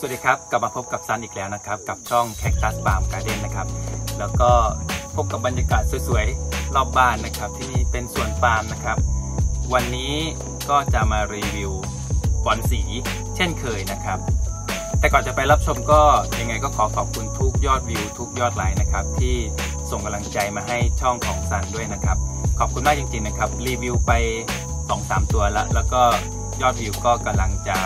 สวัสดีครับ กลับมาพบกับซันอีกแล้วนะครับ กับช่อง Cactus Farm Garden นะครับ แล้วก็พบกับบรรยากาศสวยๆ รอบบ้านนะครับ ที่นี่เป็นสวนปาล์มนะครับ วันนี้ก็จะมารีวิวบอนสีเช่นเคยนะครับ แต่ก่อนจะไปรับชมก็ยังไงก็ขอขอบคุณทุกยอดวิว ทุกยอดไลค์นะครับ ที่ส่งกำลังใจมาให้ช่องของซันด้วยนะครับ ขอบคุณมากจริงๆนะครับ รีวิวไป 2-3 ตัวแล้ว แล้วก็ยอดวิวก็กำลังจะ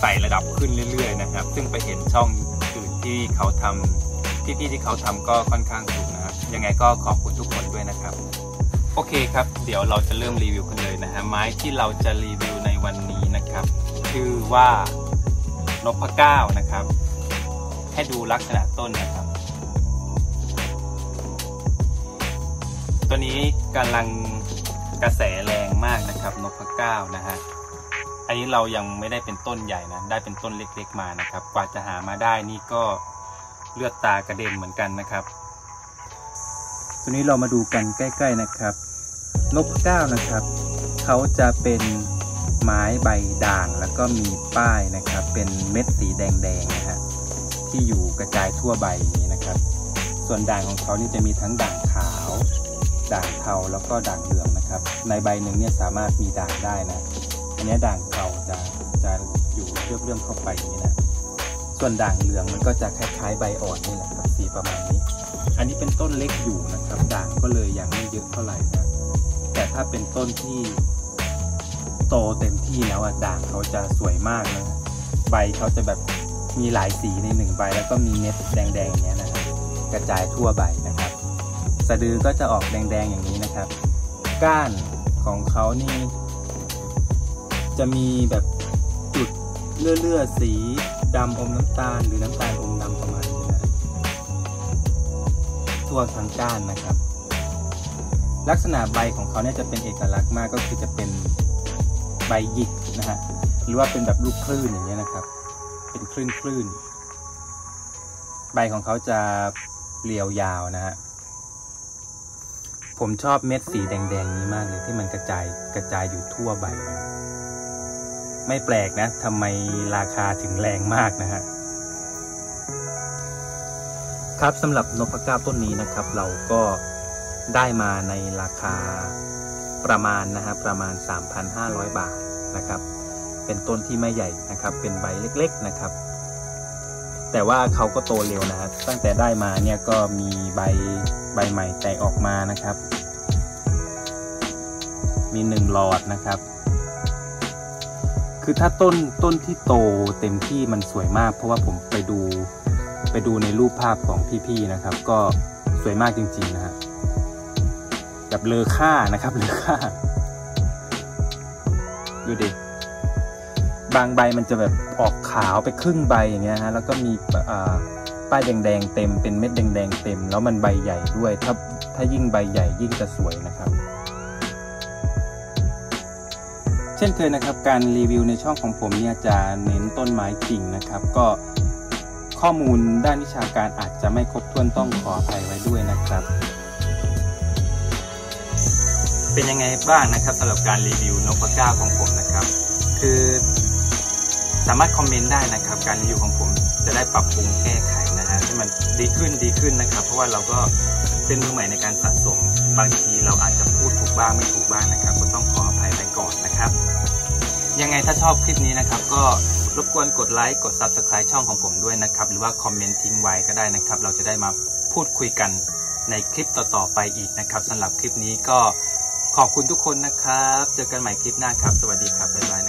ไต่ระดับขึ้นเรื่อยๆนะครับ ซึ่งไปเห็นช่องอื่นที่เขาทำพี่ๆที่เขาทำก็ค่อนข้างสูงนะครับ ยังไงก็ขอบคุณทุกคนด้วยนะครับ โอเคครับ เดี๋ยวเราจะเริ่มรีวิวกันเลยนะฮะไม้ที่เราจะรีวิวในวันนี้นะครับ ชื่อว่านพเก้านะครับ ให้ดูลักษณะต้นนะครับ ตัวนี้กำลังกระแสแรงมากนะครับนพเก้านะฮะ อันนี้เรายังไม่ได้เป็นต้นใหญ่นะ ได้เป็นต้นเล็กๆมานะครับ กว่าจะหามาได้นี่ก็เลือดตากระเด็นเหมือนกันนะครับ ตัวนี้เรามาดูกันใกล้ ๆนะครับนพเก้าวนะครับ เขาจะเป็นไม้ใบด่าง แล้วก็มีป้ายนะครับ เป็นเม็ดสีแดงๆนะฮะที่อยู่กระจายทั่วใบนี้นะครับ ส่วนด่างของเขานี่จะมีทั้งด่างขาว ด่างเทาแล้วก็ด่างเหลืองนะครับ ในใบหนึ่งเนี่ยสามารถมีด่างได้นะ อันนี้ด่างเทาจะจะอยู่เรื่อมๆเข้าไปอย่างนี้นะ ส่วนด่างเหลืองมันก็จะคล้ายๆใบอ่อนนี่แหละครับสีประมาณนี้ อันนี้เป็นต้นเล็กอยู่นะครับ ด่างก็เลยยังไม่เยอะเท่าไหร่นะแต่ถ้าเป็นต้นที่โตเต็มที่แล้วอะด่างเขาจะสวยมากนะใบเขาจะแบบมีหลายสีในหนึ่งใบ แล้วก็มีเม็ดแดงๆอย่างเงี้ยนะครับกระจายทั่วใบนะครับ สะดือก็จะออกแดงๆอย่างนี้นะครับ ก้านของเขานี่ จะมีแบบจุดเลื่อๆสีดำอมน้ำตาล หรือน้ำตาลอมดำประมาณนี้นะทั่วทั้งก้านนะครับ ลักษณะใบของเขาเนี่ยจะเป็นเอกลักษณ์มากก็คือจะเป็นใบหยิกนะฮะหรือว่าเป็นแบบลูกคลื่นอย่างเงี้ยนะครับ เป็นคลื่นคลื่นใบของเขาจะเรียวยาวนะฮะผมชอบเม็ดสีแดงๆนี้มากเลยที่มันกระจายกระจายอยู่ทั่วใบนะ ไม่แปลกนะทำไมราคาถึงแรงมากนะฮะครับสำหรับนกพเก้าต้นนี้นะครับ เราก็ได้มาในราคาประมาณนะฮะประมาณ 3,500 บาทนะครับ เป็นต้นที่ไม่ใหญ่นะครับ เป็นใบเล็กๆนะครับ แต่ว่าเขาก็โตเร็วนะฮะตั้งแต่ได้มาเนี่ยก็มีใบใบใหม่แตกออกมานะครับ มีหนึ่งหลอดนะครับ คือถ้าต้นต้นที่โตเต็มที่มันสวยมาก เพราะว่าผมไปดูไปดูในรูปภาพของพี่ๆนะครับ ก็สวยมากจริงๆนะฮะแบบเลอค่านะครับเลอค่าดูดิบางใบมันจะแบบออกขาวไปครึ่งใบอย่างเงี้ยฮะแล้วก็มีป้ายแดงๆเต็มเป็นเม็ดแดงๆเต็ม แล้วมันใบใหญ่ด้วย ถ้าถ้ายิ่งใบใหญ่ยิ่งจะสวยนะครับ เช่นเคยนะครับการรีวิวในช่องของผมเนี่ยจะเน้นต้นไม้จริงนะครับ ก็ข้อมูลด้านวิชาการอาจจะไม่ครบถ้วนต้องขออภัยไว้ด้วยนะครับ เป็นยังไงบ้างนะครับสำหรับการรีวิวนกพเก้าของผมนะครับ คือสามารถคอมเมนต์ได้นะครับ การรีวิวของผมจะได้ปรับปรุงแก้ไขนะฮะให้มันดีขึ้นดีขึ้นนะครับ เพราะว่าเราก็เป็นมือใหม่ในการสะสมบางทีเราอาจจะพูดถูกบ้างไม่ถูกบ้างนะครับ ยังไงถ้าชอบคลิปนี้นะครับ ก็รบกวนกดไลค์กด Subscribe ช่องของผมด้วยนะครับ หรือว่าคอมเมนต์ทิ้งไว้ก็ได้นะครับ เราจะได้มาพูดคุยกันในคลิปต่อๆไปอีกนะครับสำหรับคลิปนี้ก็ขอบคุณทุกคนนะครับ เจอกันใหม่คลิปหน้าครับ สวัสดีครับบ๊ายบาย